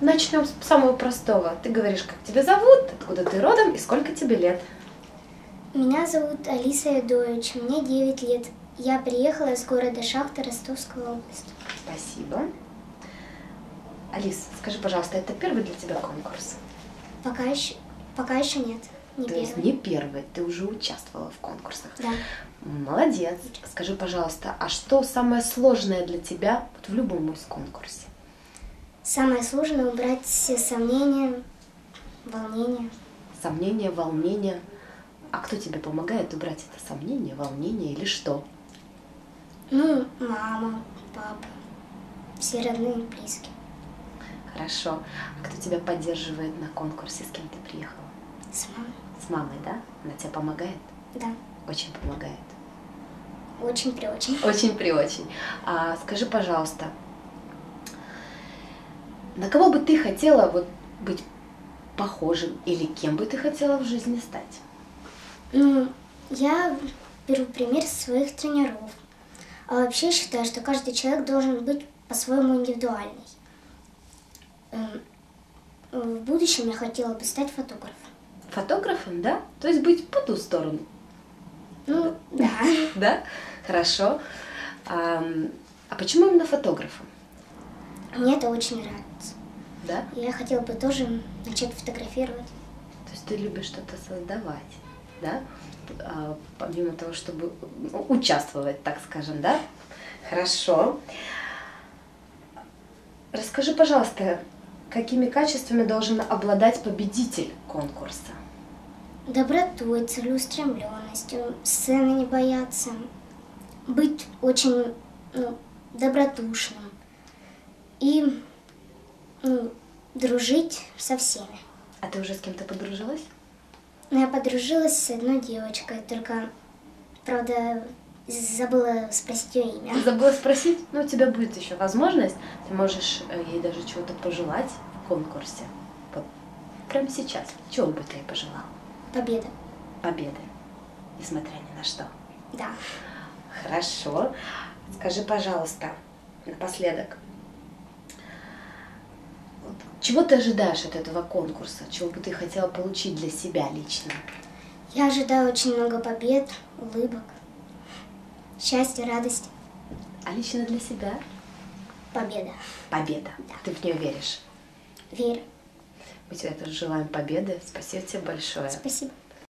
Начнем с самого простого. Ты говоришь, как тебя зовут, откуда ты родом и сколько тебе лет. Меня зовут Алиса Ядович, мне 9 лет. Я приехала из города Шахта Ростовской области. Спасибо. Алис, скажи, пожалуйста, это первый для тебя конкурс? Пока еще, пока еще нет, не То первый. есть не первый, ты уже участвовала в конкурсах. Да. Молодец. Скажи, пожалуйста, а что самое сложное для тебя вот в любом из конкурсе? Самое сложное убрать все сомнения, волнения. Сомнения, волнения. А кто тебе помогает убрать это сомнение, волнение или что? Ну, мама, папа, все родные, близкие. Хорошо. А кто тебя поддерживает на конкурсе, с кем ты приехала? С мамой. С мамой, да? Она тебе помогает? Да, Очень помогает. очень при очень. Очень при очень. А скажи, пожалуйста, на кого бы ты хотела вот быть похожим или кем бы ты хотела в жизни стать? Ну, я беру пример своих тренеров. А вообще считаю, что каждый человек должен быть по-своему индивидуальный. В будущем я хотела бы стать фотографом. Фотографом, да? То есть быть по ту сторону, Ну, да. да? Хорошо. А почему именно фотографом? Мне это очень нравится. Да? Я хотела бы тоже начать фотографировать. То есть ты любишь что-то создавать, да? А, помимо того, чтобы участвовать, так скажем, да? Хорошо. Расскажи, пожалуйста, какими качествами должен обладать победитель конкурса? Добротой, целеустремленностью, сцены не бояться, быть очень ну, добродушным и ну, дружить со всеми. А ты уже с кем-то подружилась? Но я подружилась с одной девочкой, только, правда, забыла спросить ее имя. Забыла спросить, но у тебя будет еще возможность. Ты можешь э, ей даже чего-то пожелать в конкурсе. Вот прямо сейчас. Чего бы ты ей пожелала? Победа. Победы, несмотря ни на что. Да. Хорошо. Скажи, пожалуйста, напоследок, чего ты ожидаешь от этого конкурса? Чего бы ты хотела получить для себя лично? Я ожидаю очень много побед, улыбок, счастья, радости. А лично для себя? Победа. Победа. Ты в нее веришь? Верю. Мы тебе тоже желаем победы. Спасибо тебе большое. Спасибо.